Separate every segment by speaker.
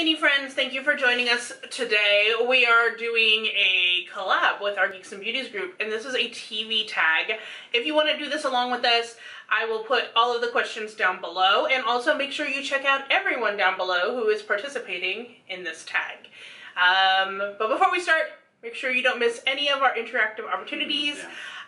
Speaker 1: Any friends, thank you for joining us today. We are doing a collab with our Geeks and Beauties group, and this is a TV tag. If you want to do this along with us, I will put all of the questions down below, and also make sure you check out everyone down below who is participating in this tag. Um, but before we start, make sure you don't miss any of our interactive opportunities.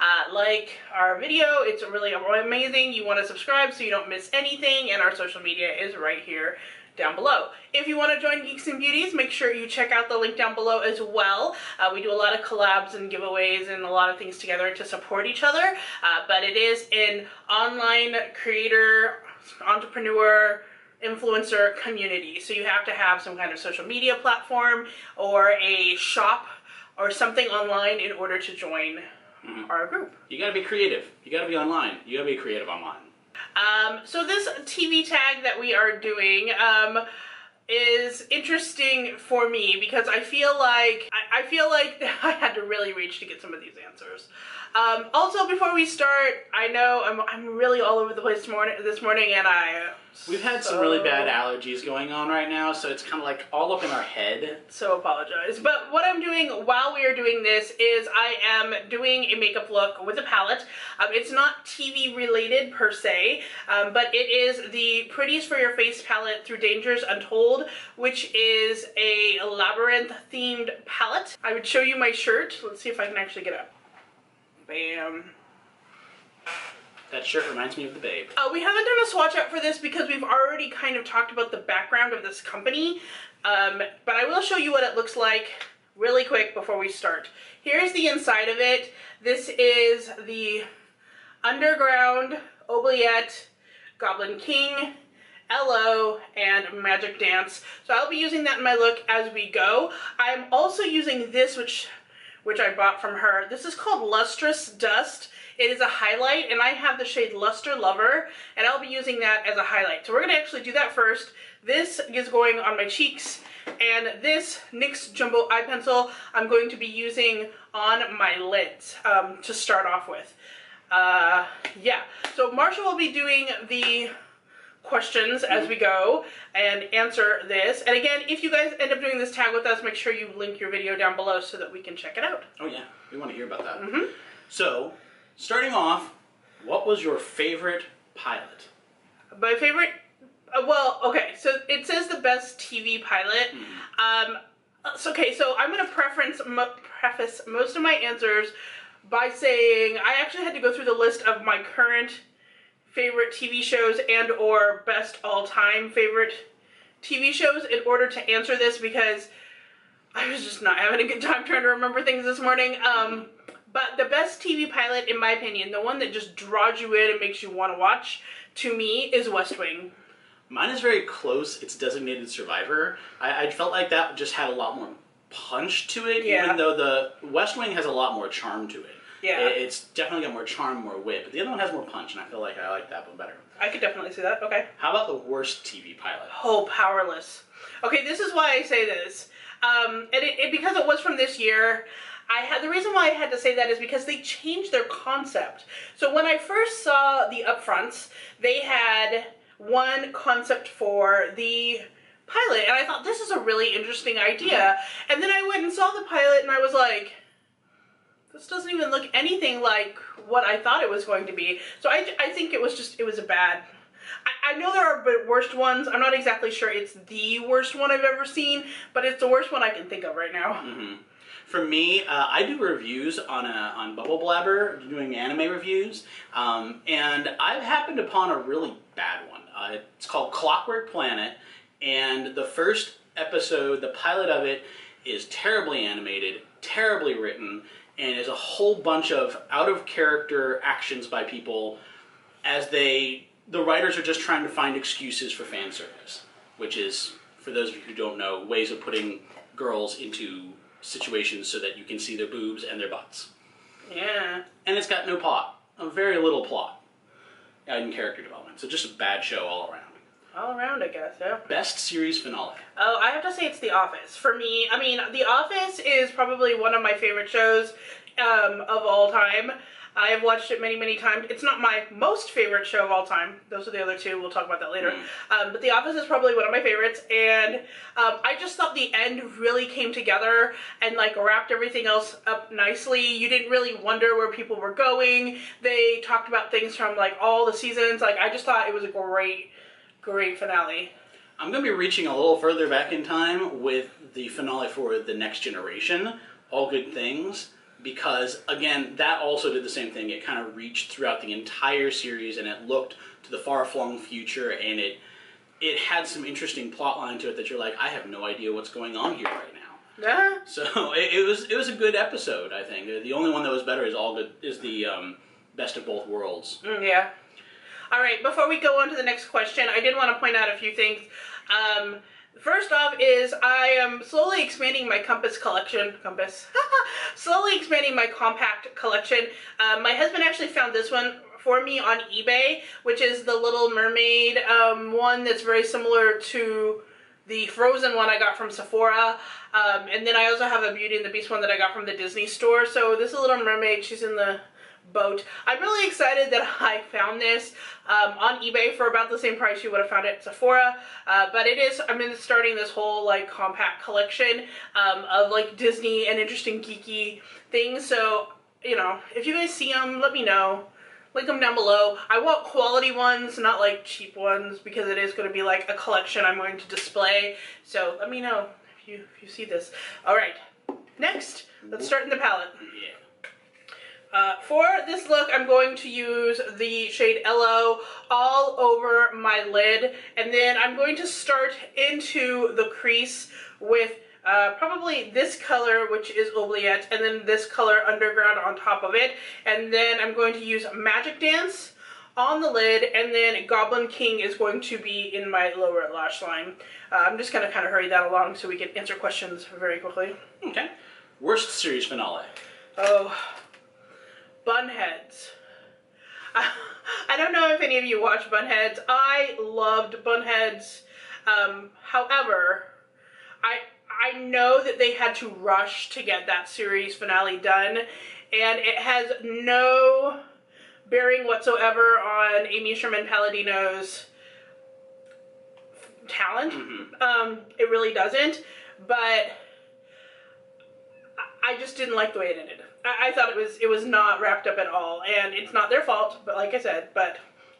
Speaker 1: Uh, like our video, it's really amazing. You want to subscribe so you don't miss anything, and our social media is right here down below. If you want to join Geeks and Beauties, make sure you check out the link down below as well. Uh, we do a lot of collabs and giveaways and a lot of things together to support each other, uh, but it is an online creator, entrepreneur, influencer community. So you have to have some kind of social media platform or a shop or something online in order to join mm-hmm. our group.
Speaker 2: You gotta be creative. You gotta be online. You gotta be creative online.
Speaker 1: Um, so this TV tag that we are doing um, is interesting for me because I feel like I, I, feel like I had to really reach to get some of these answers. Um, also, before we start, I know I'm, I'm really all over the place morning, this morning, and I
Speaker 2: We've had so, some really bad allergies going on right now, so it's kind of like all up in our head.
Speaker 1: So apologize. But what I'm doing while we are doing this is I am doing a makeup look with a palette. Um, it's not TV related per se, um, but it is the Pretties for Your Face palette through Dangers Untold, which is a labyrinth themed palette. I would show you my shirt. Let's see if I can actually get up. Bam.
Speaker 2: That shirt reminds me of the Babe.
Speaker 1: Uh, we haven't done a swatch out for this because we've already kind of talked about the background of this company, um, but I will show you what it looks like really quick before we start. Here's the inside of it. This is the Underground, Oubliette, Goblin King, Ello, and Magic Dance. So I'll be using that in my look as we go. I'm also using this, which which I bought from her. This is called Lustrous Dust. It is a highlight, and I have the shade Luster Lover, and I'll be using that as a highlight. So we're going to actually do that first. This is going on my cheeks, and this NYX Jumbo Eye Pencil I'm going to be using on my lids um, to start off with. Uh, yeah, so Marshall will be doing the questions as we go and answer this. And again, if you guys end up doing this tag with us, make sure you link your video down below so that we can check it out.
Speaker 2: Oh yeah, we want to hear about that.
Speaker 1: Mm -hmm.
Speaker 2: So, starting off, what was your favorite pilot?
Speaker 1: My favorite, uh, well, okay, so it says the best TV pilot. Mm -hmm. Um, so, okay, so I'm going to preference preface most of my answers by saying I actually had to go through the list of my current favorite TV shows and or best all-time favorite TV shows in order to answer this because I was just not having a good time trying to remember things this morning. Um, but the best TV pilot, in my opinion, the one that just draws you in and makes you want to watch, to me, is West Wing.
Speaker 2: Mine is very close. It's Designated Survivor. I, I felt like that just had a lot more punch to it, yeah. even though the West Wing has a lot more charm to it.
Speaker 1: Yeah.
Speaker 2: it's definitely got more charm, more wit, but the other one has more punch, and I feel like I like that one better.
Speaker 1: I could definitely see that. Okay.
Speaker 2: How about the worst TV pilot?
Speaker 1: Oh, Powerless. Okay, this is why I say this. Um, and it, it because it was from this year. I had the reason why I had to say that is because they changed their concept. So when I first saw the upfronts, they had one concept for the pilot, and I thought this is a really interesting idea. Mm-hmm. And then I went and saw the pilot, and I was like, this doesn't even look anything like what I thought it was going to be. So I, I think it was just, it was a bad, I, I know there are worst ones. I'm not exactly sure it's the worst one I've ever seen, but it's the worst one I can think of right now.
Speaker 2: Mm -hmm. For me, uh, I do reviews on a, on Bubble Blabber, doing anime reviews, um, and I've happened upon a really bad one. Uh, it's called Clockwork Planet, and the first episode, the pilot of it, is terribly animated, terribly written, and is a whole bunch of out of character actions by people as they the writers are just trying to find excuses for fan service, which is for those of you who don't know, ways of putting girls into situations so that you can see their boobs and their butts.
Speaker 1: Yeah.
Speaker 2: And it's got no plot, a very little plot in character development. So just a bad show all around.
Speaker 1: All around, I guess, yeah.
Speaker 2: Best series finale.
Speaker 1: Oh, I have to say it's The Office. For me, I mean, The Office is probably one of my favorite shows um, of all time. I have watched it many, many times. It's not my most favorite show of all time. Those are the other two. We'll talk about that later. Um, but The Office is probably one of my favorites, and um, I just thought the end really came together and like wrapped everything else up nicely. You didn't really wonder where people were going. They talked about things from like all the seasons. Like I just thought it was a great, great finale.
Speaker 2: I'm going to be reaching a little further back in time with the finale for The Next Generation, All Good Things, because, again, that also did the same thing. It kind of reached throughout the entire series and it looked to the far flung future and it it had some interesting plot line to it that you're like, I have no idea what's going on here right now.
Speaker 1: Yeah.
Speaker 2: So it, it was it was a good episode, I think. The only one that was better is all good is the um, best of both worlds.
Speaker 1: Mm, yeah. All right. Before we go on to the next question, I did want to point out a few things. Um, first off, is I am slowly expanding my compass collection. Compass. slowly expanding my compact collection. Um, my husband actually found this one for me on eBay, which is the Little Mermaid um, one that's very similar to the Frozen one I got from Sephora. Um, and then I also have a Beauty and the Beast one that I got from the Disney store. So this is Little Mermaid. She's in the boat. I'm really excited that I found this um, on eBay for about the same price you would have found it at Sephora. Uh, but it is, I'm in starting this whole like compact collection um, of like Disney and interesting geeky things. So, you know, if you guys see them, let me know. Link them down below. I want quality ones, not like cheap ones, because it is going to be like a collection I'm going to display. So let me know if you if you see this. All right, next, let's start in the palette.
Speaker 2: Yeah.
Speaker 1: Uh, for this look, I'm going to use the shade Elo all over my lid, and then I'm going to start into the crease with uh, probably this color, which is Oubliette, and then this color Underground on top of it, and then I'm going to use Magic Dance on the lid, and then Goblin King is going to be in my lower lash line. Uh, I'm just going to kind of hurry that along so we can answer questions very quickly.
Speaker 2: Okay. Worst series finale.
Speaker 1: Oh, Bunheads. I, don't know if any of you watch Bunheads. I loved Bunheads. Um, however, I I know that they had to rush to get that series finale done, and it has no bearing whatsoever on Amy Sherman Palladino's talent. Um, it really doesn't. But I just didn't like the way it ended. I, I thought it was it was not wrapped up at all, and it's not their fault. But like I said, but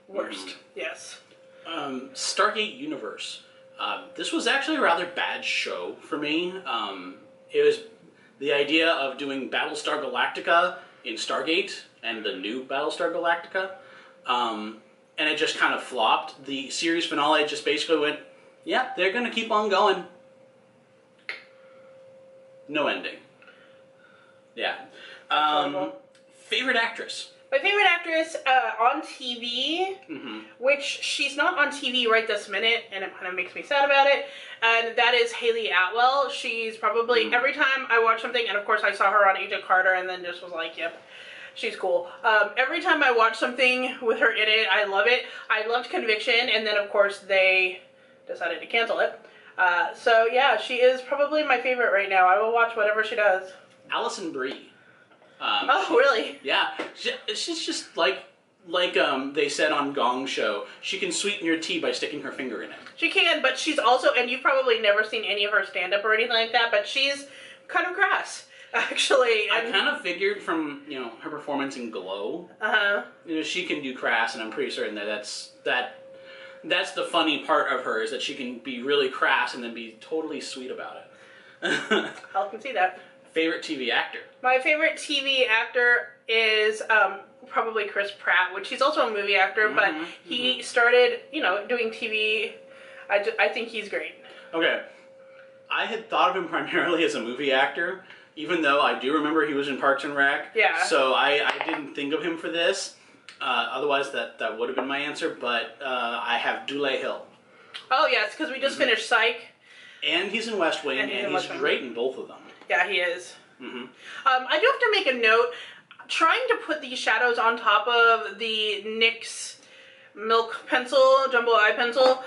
Speaker 1: worst, yes.
Speaker 2: Um, Stargate Universe. Um, this was actually a rather bad show for me. Um, it was the idea of doing Battlestar Galactica in Stargate and the new Battlestar Galactica, um, and it just kind of flopped. The series finale just basically went, "Yeah, they're gonna keep on going." No ending. Yeah. Um, favorite actress.
Speaker 1: My favorite actress uh, on TV,
Speaker 2: hmm
Speaker 1: which she's not on TV right this minute, and it kind of makes me sad about it. And that is Hayley Atwell. She's probably
Speaker 2: Mm.
Speaker 1: every time I watch something, and of course I saw her on Agent Carter, and then just was like, yep. She's cool. Um, every time I watch something with her in it, I love it. I loved Conviction, and then of course they decided to cancel it. Uh, so yeah, she is probably my favorite right now. I will watch whatever she does.
Speaker 2: Alison Brie. Um,
Speaker 1: Oh, really?
Speaker 2: Yeah, she, she's just like like um they said on Gong Show. She can sweeten your tea by sticking her finger in it.
Speaker 1: She can, but she's also, and you've probably never seen any of her stand up or anything like that, but she's kind of crass, actually.
Speaker 2: I kind of figured from you know her performance in Glow,
Speaker 1: uh-huh.
Speaker 2: you know she can do crass, and I'm pretty certain that that's that that's the funny part of her is that she can be really crass and then be totally sweet about it.
Speaker 1: I can see that.
Speaker 2: Favorite TV actor?
Speaker 1: My favorite TV actor is um, probably Chris Pratt, which he's also a movie actor, but
Speaker 2: Mhm,
Speaker 1: he started, you know, doing TV. I, ju- I think he's great.
Speaker 2: Okay, I had thought of him primarily as a movie actor, even though I do remember he was in Parks and Rec.
Speaker 1: Yeah.
Speaker 2: So I, I didn't think of him for this. Uh, otherwise, that, that would have been my answer. But uh, I have Dule Hill,
Speaker 1: Oh, yes, because we just finished Psych.
Speaker 2: And he's in West Wing,
Speaker 1: And
Speaker 2: and
Speaker 1: he's
Speaker 2: he's,
Speaker 1: Wing.
Speaker 2: great in both of them.
Speaker 1: Yeah, he is.
Speaker 2: hmm
Speaker 1: Um, I do have to make a note. Trying to put these shadows on top of the NYX Milk pencil, jumbo eye pencil,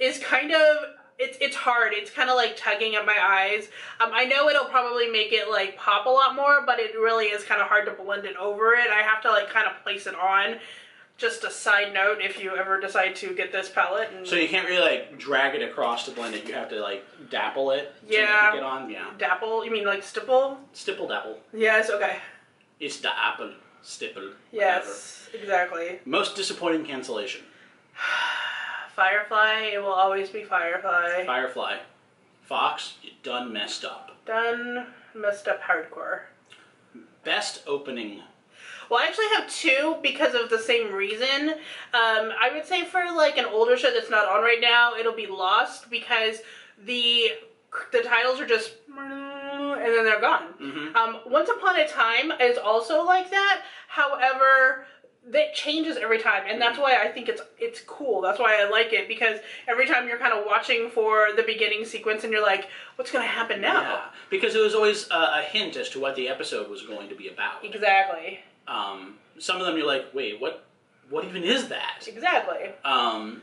Speaker 1: is kind of it's it's hard. It's kind of like tugging at my eyes. Um, I know it'll probably make it like pop a lot more, but it really is kind of hard to blend it over it. I have to like kind of place it on. Just a side note, if you ever decide to get this palette, and
Speaker 2: So you can't really like drag it across to blend it. You have to like dapple it.
Speaker 1: Yeah.
Speaker 2: get on. Yeah.
Speaker 1: dapple, you mean like stipple?
Speaker 2: Stipple dapple.
Speaker 1: Yes. Okay.
Speaker 2: It's the apple stipple.
Speaker 1: Yes. Exactly.
Speaker 2: whatever. Most disappointing cancellation.
Speaker 1: Firefly. It will always be Firefly.
Speaker 2: Firefly. Fox, you done messed up.
Speaker 1: Done. Messed up hardcore.
Speaker 2: Best opening.
Speaker 1: Well, I actually have two because of the same reason. Um, I would say for like an older show that's not on right now, it'll be Lost because the the titles are just and then they're gone.
Speaker 2: Mhm.
Speaker 1: Um, Once Upon a Time is also like that. However, that changes every time, and that's why I think it's it's cool. That's why I like it because every time you're kind of watching for the beginning sequence, and you're like, "What's going to happen now?"
Speaker 2: Yeah. Because it was always a, a hint as to what the episode was going to be about.
Speaker 1: Exactly.
Speaker 2: Um, some of them you're like, wait, what? What even is that?
Speaker 1: Exactly.
Speaker 2: Um,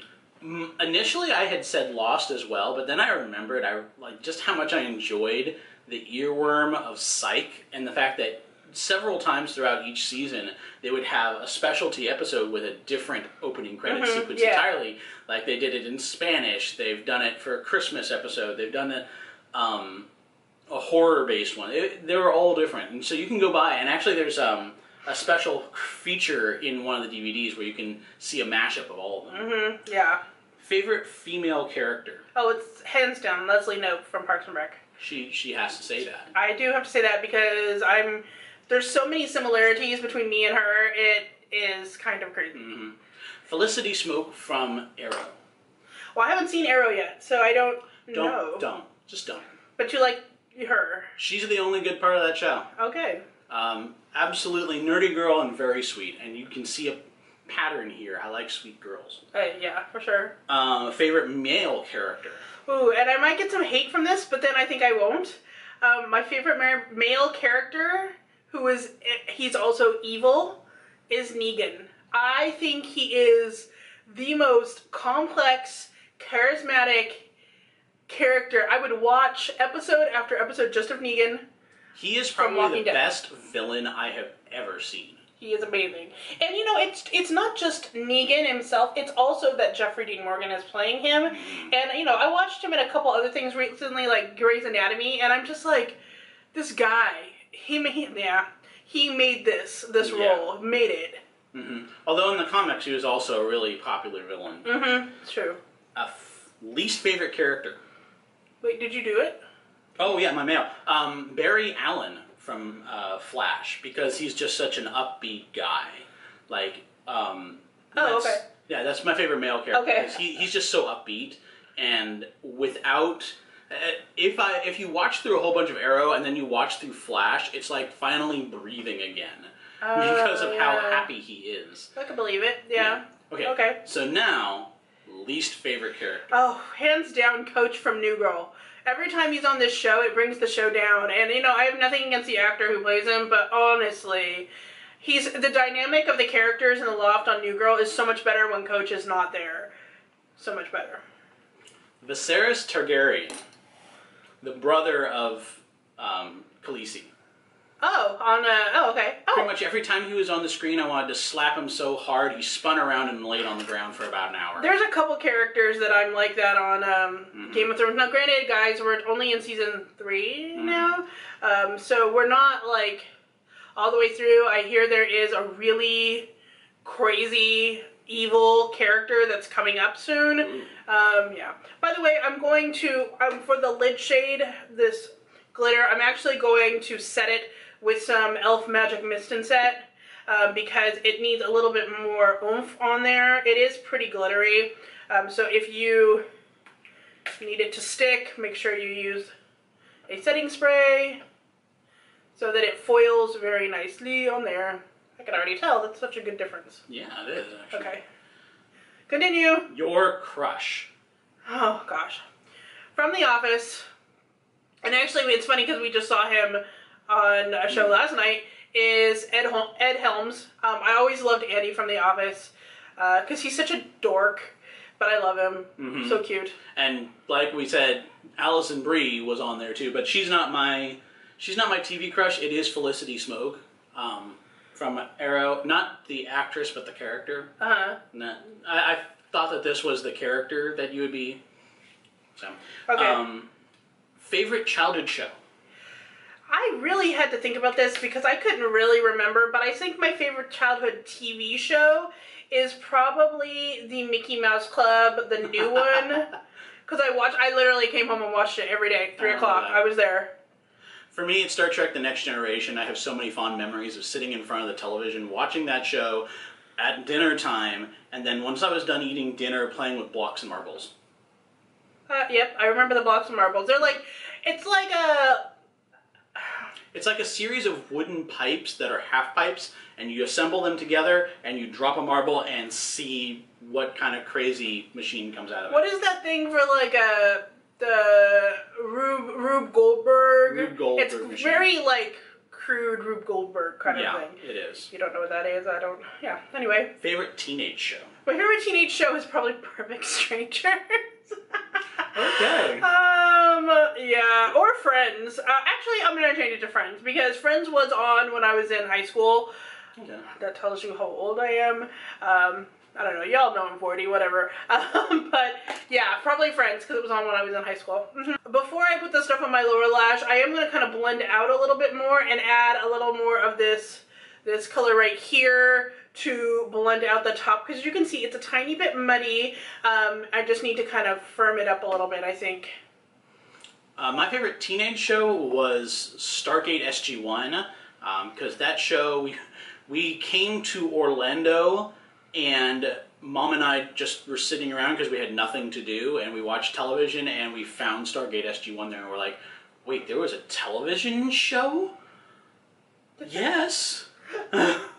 Speaker 2: initially, I had said Lost as well, but then I remembered I like just how much I enjoyed the earworm of Psych and the fact that several times throughout each season they would have a specialty episode with a different opening credit
Speaker 1: Mhm,
Speaker 2: sequence
Speaker 1: yeah.
Speaker 2: entirely. Like they did it in Spanish. They've done it for a Christmas episode. They've done it. Um, a horror-based one. It, they were all different, and so you can go by. And actually, there's um, a special feature in one of the DVDs where you can see a mashup of all of them.
Speaker 1: hmm Yeah.
Speaker 2: Favorite female character?
Speaker 1: Oh, it's hands down Leslie Knope from Parks and Rec.
Speaker 2: She she has to say that.
Speaker 1: I do have to say that because I'm there's so many similarities between me and her. It is kind of crazy.
Speaker 2: hmm Felicity Smoak from Arrow.
Speaker 1: Well, I haven't seen Arrow yet, so I don't,
Speaker 2: Don't
Speaker 1: know.
Speaker 2: don't just don't.
Speaker 1: But you like her?
Speaker 2: She's the only good part of that show.
Speaker 1: Okay.
Speaker 2: Um, absolutely nerdy girl and very sweet, and you can see a pattern here. I like sweet girls.
Speaker 1: Uh, yeah, for sure.
Speaker 2: Um, favorite male character.
Speaker 1: Ooh, and I might get some hate from this, but then I think I won't. Um, my favorite ma- male character, who is he's also evil, is Negan. I think he is the most complex, charismatic character. I would watch episode after episode just of Negan.
Speaker 2: He is probably the
Speaker 1: Dead.
Speaker 2: best villain I have ever seen.
Speaker 1: He is amazing. And you know, it's it's not just Negan himself, it's also that Jeffrey Dean Morgan is playing him. And you know, I watched him in a couple other things recently, like Grey's Anatomy, and I'm just like, this guy, he made yeah, he made this this
Speaker 2: Yeah.
Speaker 1: role, made it.
Speaker 2: hmm Although in the comics, he was also a really popular villain.
Speaker 1: Mm-hmm. True.
Speaker 2: Uh, f- least favorite character.
Speaker 1: Wait, did you do it?
Speaker 2: Oh yeah, my male. Um, Barry Allen from uh, Flash because he's just such an upbeat guy. Like, um,
Speaker 1: Oh,
Speaker 2: that's-
Speaker 1: okay.
Speaker 2: Yeah, that's my favorite male character.
Speaker 1: Okay.
Speaker 2: He, he's just so upbeat and without. uh, If I if you watch through a whole bunch of Arrow and then you watch through Flash, it's like finally breathing again because
Speaker 1: Oh,
Speaker 2: of how happy he is.
Speaker 1: I can believe it. Yeah.
Speaker 2: Okay.
Speaker 1: Okay.
Speaker 2: So now, least favorite character.
Speaker 1: Oh, hands down, Coach from New Girl. Every time he's on this show, it brings the show down. And you know, I have nothing against the actor who plays him, but honestly, he's the dynamic of the characters in the loft on New Girl is so much better when Coach is not there. So much better.
Speaker 2: Viserys Targaryen, the brother of um, Khaleesi.
Speaker 1: Oh, on uh, oh okay.
Speaker 2: Pretty
Speaker 1: Oh,
Speaker 2: much every time he was on the screen, I wanted to slap him so hard he spun around and laid on the ground for about an hour.
Speaker 1: there's a couple characters that I'm like that on um,
Speaker 2: Mhm.
Speaker 1: Game of Thrones. Now, granted, guys, we're only in season 3
Speaker 2: Mhm.
Speaker 1: now, um, so we're not like all the way through. I hear there is a really crazy evil character that's coming up soon. Um, yeah. By the way, I'm going to um, for the lid shade this glitter. I'm actually going to set it with some Elf Magic Mist and Set um, because it needs a little bit more oomph on there. It is pretty glittery, um, so if you need it to stick, make sure you use a setting spray so that it foils very nicely on there. I can already tell that's such a good difference.
Speaker 2: Yeah, it is actually.
Speaker 1: Okay. Continue.
Speaker 2: Your crush.
Speaker 1: Oh gosh, from The Office, and actually it's funny because we just saw him on a show last night. Is Ed Hel- Ed Helms? Um, I always loved Andy from The Office because he's such a dork, but I love him.
Speaker 2: Mhm.
Speaker 1: So cute.
Speaker 2: And like we said, Alison Brie was on there too, but she's not my she's not my TV crush. It is Felicity Smoak um, from Arrow, not the actress, but the character.
Speaker 1: Uh huh.
Speaker 2: That- I, I thought that this was the character that you would be. So,
Speaker 1: Okay.
Speaker 2: um, favorite childhood show.
Speaker 1: I really had to think about this because I couldn't really remember, but I think my favorite childhood TV show is probably the Mickey Mouse Club, the new one. Because I watched, I literally came home and watched it every day, three o'clock. I was there.
Speaker 2: For me, it's Star Trek: The Next Generation. I have so many fond memories of sitting in front of the television, watching that show at dinner time, and then once I was done eating dinner, playing with blocks and marbles.
Speaker 1: Uh, yep, I remember the blocks and marbles. They're like, it's like a.
Speaker 2: It's like a series of wooden pipes that are half pipes, and you assemble them together, and you drop a marble and see what kind of crazy machine comes out of it.
Speaker 1: What is that thing for like a the Rube Rube Goldberg?
Speaker 2: Rube Goldberg
Speaker 1: It's
Speaker 2: machine.
Speaker 1: very like crude Rube Goldberg kind
Speaker 2: yeah,
Speaker 1: of thing.
Speaker 2: it is.
Speaker 1: You don't know what that is, I don't. Yeah. Anyway,
Speaker 2: Favorite teenage show.
Speaker 1: my favorite teenage show is probably Perfect Strangers.
Speaker 2: Okay.
Speaker 1: Um. Yeah. Or Friends. Uh, actually, I'm gonna change it to Friends because Friends was on when I was in high school.
Speaker 2: Okay.
Speaker 1: That tells you how old I am. Um. I don't know. Y'all know I'm 40, whatever. Um, but yeah, probably Friends because it was on when I was in high school. Mhm. Before I put the stuff on my lower lash, I am gonna kind of blend out a little bit more and add a little more of this this color right here to blend out the top because you can see it's a tiny bit muddy. Um, I just need to kind of firm it up a little bit, I think.
Speaker 2: Uh, my favorite teenage show was Stargate SG One because that show we we came to Orlando and mom and I just were sitting around because we had nothing to do and we watched television and we found Stargate SG One there and we're like, wait, there was a television show? Yes,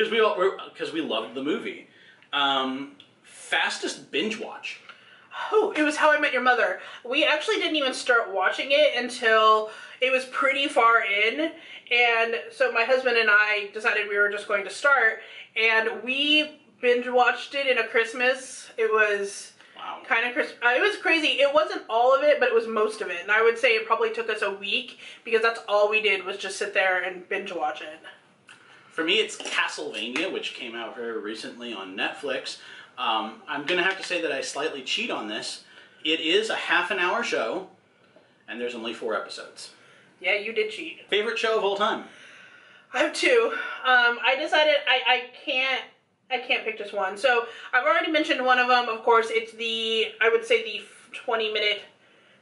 Speaker 2: because we all because we loved the movie. Um, fastest binge watch.
Speaker 1: Oh, it was How I Met Your Mother. We actually didn't even start watching it until it was pretty far in. And so my husband and I decided we were just going to start. And we binge watched it in a Christmas. It was
Speaker 2: Wow.
Speaker 1: kind of. Uh, it was crazy. It wasn't all of it, but it was most of it. And I would say it probably took us a week because that's all we did was just sit there and binge watch it.
Speaker 2: For me, it's Castlevania, which came out very recently on Netflix. Um, I'm going to have to say that I slightly cheat on this. It is a half an hour show, and there's only four episodes.
Speaker 1: Yeah, you did cheat.
Speaker 2: Favorite show of all time?
Speaker 1: I have two. Um, I decided I, I can't I can't pick just one. So I've already mentioned one of them. Of course, it's the I would say the twenty minute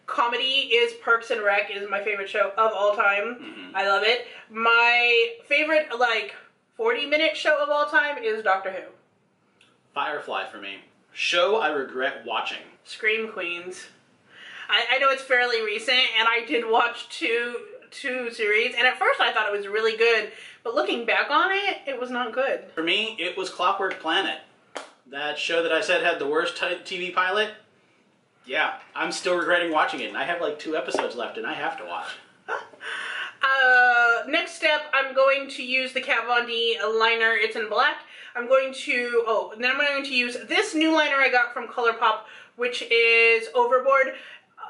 Speaker 1: comedy is Parks and Rec is my favorite show of all time. I love it. My favorite like forty minute show of all time is Doctor Who.
Speaker 2: Firefly for me. Show I regret watching.
Speaker 1: Scream Queens. I, I know it's fairly recent, and I did watch two two series, and at first I thought it was really good, but looking back on it, it was not good.
Speaker 2: For me, it was Clockwork Planet. That show that I said had the worst t- TV pilot. Yeah, I'm still regretting watching it, and I have like two episodes left, and I have to watch.
Speaker 1: Uh, next step, I'm going to use the Kat Von D liner. It's in black. I'm going to, oh, then I'm going to use this new liner I got from ColourPop, which is Overboard.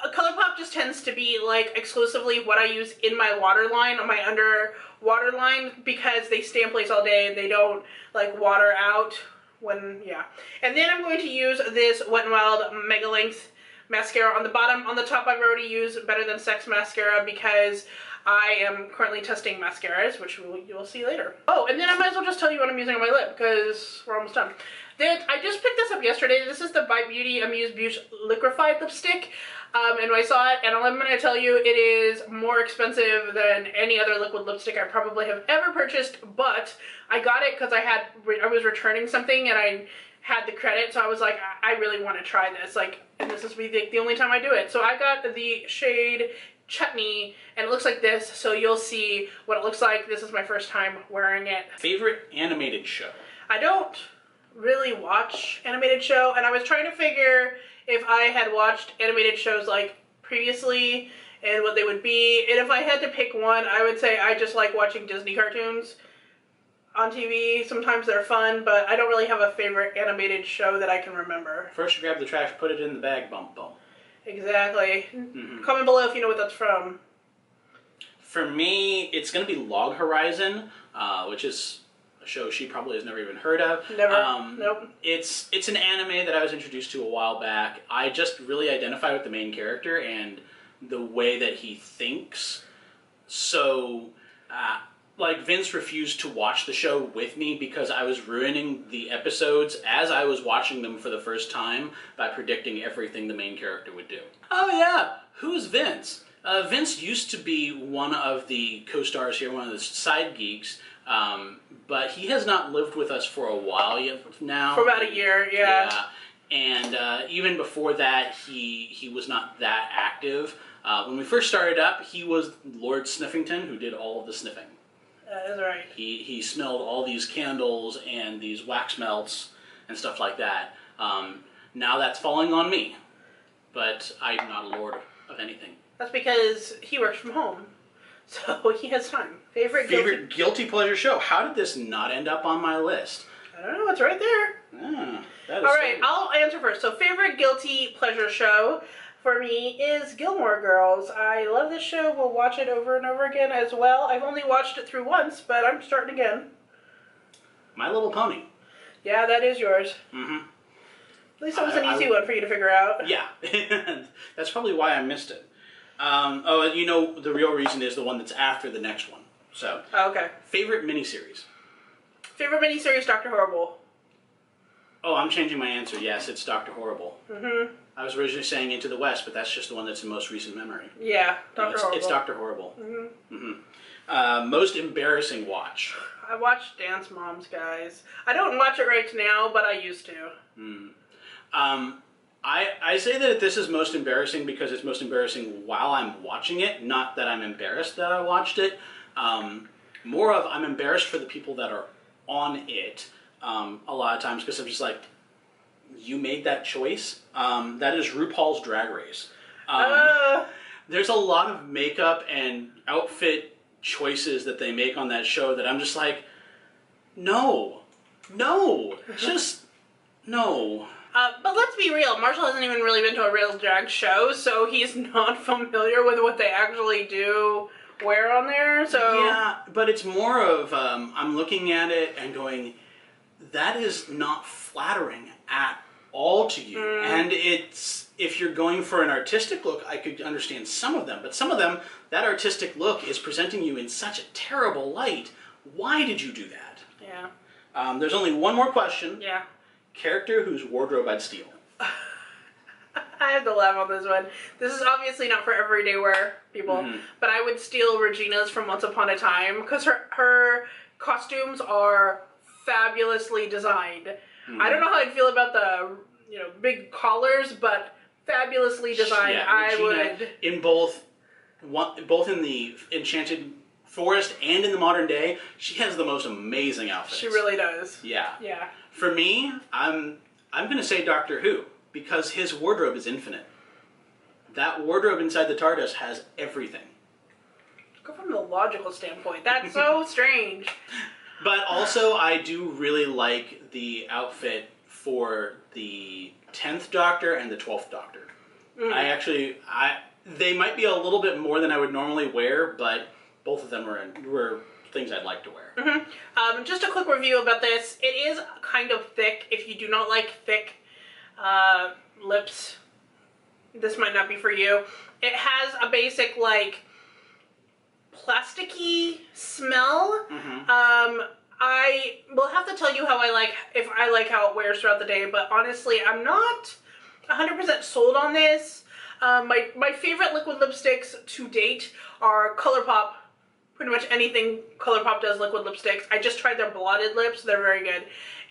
Speaker 1: Uh, ColourPop just tends to be like exclusively what I use in my waterline, on my underwater line, because they stay in place all day and they don't like water out when, yeah. And then I'm going to use this Wet n Wild Mega Length mascara on the bottom. On the top, I've already used Better Than Sex mascara because I am currently testing mascaras, which we'll, you'll see later. Oh, and then I might as well just tell you what I'm using on my lip because we're almost done. Then I just picked this up yesterday. This is the Bite Beauty Amuse Bouche liquefied lipstick. Um, and I saw it, and I'm going to tell you it is more expensive than any other liquid lipstick I probably have ever purchased, but I got it because I had I was returning something and I had the credit, so I was like, I really want to try this. Like, and this is the only time I do it. So I got the shade Chutney, and it looks like this. So you'll see what it looks like. This is my first time wearing it.
Speaker 2: Favorite animated show?
Speaker 1: I don't really watch animated show, and I was trying to figure if I had watched animated shows like previously and what they would be. And if I had to pick one, I would say I just like watching Disney cartoons. on TV. Sometimes they're fun, but I don't really have a favorite animated show that I can remember.
Speaker 2: First, you grab the trash, put it in the bag, bump, bump.
Speaker 1: Exactly.
Speaker 2: Mhm.
Speaker 1: Comment below if you know what that's from.
Speaker 2: For me, it's going to be Log Horizon, uh, which is a show she probably has never even heard of.
Speaker 1: Never.
Speaker 2: Um,
Speaker 1: nope.
Speaker 2: It's it's an anime that I was introduced to a while back. I just really identify with the main character and the way that he thinks. So, uh, like Vince refused to watch the show with me because I was ruining the episodes as I was watching them for the first time by predicting everything the main character would do. Oh yeah, who's Vince? Uh, Vince used to be one of the co-stars here, one of the side geeks, um, but he has not lived with us for a while yet now.
Speaker 1: For about a year, yeah. yeah.
Speaker 2: And uh, even before that, he he was not that active. Uh, when we first started up, he was Lord Sniffington, who did all of the sniffing.
Speaker 1: That is right.
Speaker 2: He he smelled all these candles and these wax melts and stuff like that. Um, now that's falling on me, but I'm not a lord of anything.
Speaker 1: That's because he works from home, so he has time. Favorite, guilty-
Speaker 2: Favorite guilty pleasure show? How did this not end up on my list?
Speaker 1: I don't know. It's right there.
Speaker 2: Ah, that is
Speaker 1: All right, I'll answer first. So, favorite guilty pleasure show for me is Gilmore Girls. I love this show. We'll watch it over and over again as well. I've only watched it through once, but I'm starting again.
Speaker 2: My Little Pony.
Speaker 1: Yeah, that is yours.
Speaker 2: Mm-hmm.
Speaker 1: At least that was an
Speaker 2: I- I
Speaker 1: easy
Speaker 2: would-
Speaker 1: one for you to figure out.
Speaker 2: Yeah, that's probably why I missed it. Um, oh, you know the real reason is the one that's after the next one. So,
Speaker 1: Oh, okay.
Speaker 2: favorite miniseries.
Speaker 1: Favorite miniseries, Doctor Horrible.
Speaker 2: Oh, I'm changing my answer. Yes, it's Doctor Horrible.
Speaker 1: Mm-hmm.
Speaker 2: I was originally saying Into the West, but that's just the one that's in most recent memory.
Speaker 1: Yeah,
Speaker 2: No,
Speaker 1: Doctor
Speaker 2: it's,
Speaker 1: Horrible.
Speaker 2: it's Doctor Horrible.
Speaker 1: hmm
Speaker 2: hmm Uh, most embarrassing watch.
Speaker 1: I watch Dance Moms, guys. I don't watch it right now, but I used to.
Speaker 2: Hmm. Um, I, I say that this is most embarrassing because it's most embarrassing while I'm watching it, not that I'm embarrassed that I watched it. Um, more of I'm embarrassed for the people that are on it um, a lot of times because I'm just like, you made that choice. Um, that is RuPaul's Drag Race. Um,
Speaker 1: uh,
Speaker 2: there's a lot of makeup and outfit choices that they make on that show that I'm just like, no, no, just no.
Speaker 1: Uh, but let's be real, Marshall hasn't even really been to a real drag show, so he's not familiar with what they actually do wear on there. So
Speaker 2: Yeah, but it's more of um, I'm looking at it and going, that is not flattering at all to you.
Speaker 1: Mm.
Speaker 2: And it's if you're going for an artistic look, I could understand some of them, but some of them, that artistic look is presenting you in such a terrible light. Why did you do that?
Speaker 1: yeah,
Speaker 2: Um, there's only one more question.
Speaker 1: yeah.
Speaker 2: Character whose wardrobe I'd steal.
Speaker 1: I have to laugh on this one. This is obviously not for everyday wear people,
Speaker 2: Mhm.
Speaker 1: but I would steal Regina's from Once Upon a Time because her her costumes are fabulously designed. I don't know how I'd feel about the you know big collars, but fabulously designed.
Speaker 2: Yeah,
Speaker 1: I would.
Speaker 2: in both one, both in the Enchanted Forest and in the modern day. She has the most amazing outfits.
Speaker 1: She really does.
Speaker 2: Yeah.
Speaker 1: Yeah.
Speaker 2: For me, I'm I'm gonna say Doctor Who because his wardrobe is infinite. That wardrobe inside the TARDIS has everything.
Speaker 1: Go from the logical standpoint. That's so strange.
Speaker 2: But also, I do really like the outfit for the tenth Doctor and the twelfth Doctor.
Speaker 1: Mm.
Speaker 2: I actually, I they might be a little bit more than I would normally wear, but both of them were were things I'd like to wear.
Speaker 1: Mhm. Um, just a quick review about this. It is kind of thick. If you do not like thick uh, lips, this might not be for you. It has a basic like plasticky smell.
Speaker 2: Mhm.
Speaker 1: Um, I will have to tell you how I like if I like how it wears throughout the day, but honestly, I'm not 100% sold on this. Um, my my favorite liquid lipsticks to date are ColourPop. Pretty much anything ColourPop does liquid lipsticks. I just tried their blotted lips; they're very good.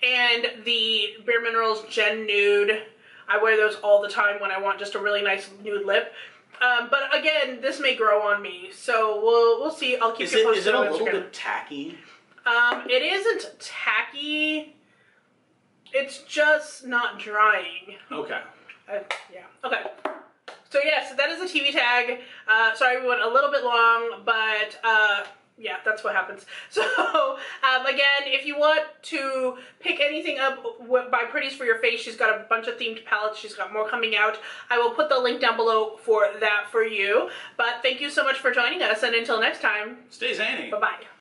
Speaker 1: And the Bare Minerals Gen Nude. I wear those all the time when I want just a really nice nude lip. Um, but again, this may grow on me, so we'll we'll see. I'll keep
Speaker 2: Is
Speaker 1: you
Speaker 2: it
Speaker 1: posted
Speaker 2: is it a little
Speaker 1: Instagram.
Speaker 2: bit tacky?
Speaker 1: Um, it isn't tacky. It's just not drying.
Speaker 2: Okay.
Speaker 1: Uh, yeah. Okay. So yes, that is a TV tag. Uh, sorry we went a little bit long, but uh, yeah, that's what happens. So, um, again, if you want to pick anything up by Pretties for your face, she's got a bunch of themed palettes. She's got more coming out. I will put the link down below for that for you. But thank you so much for joining us, and until next time,
Speaker 2: Stay zany.
Speaker 1: bye bye.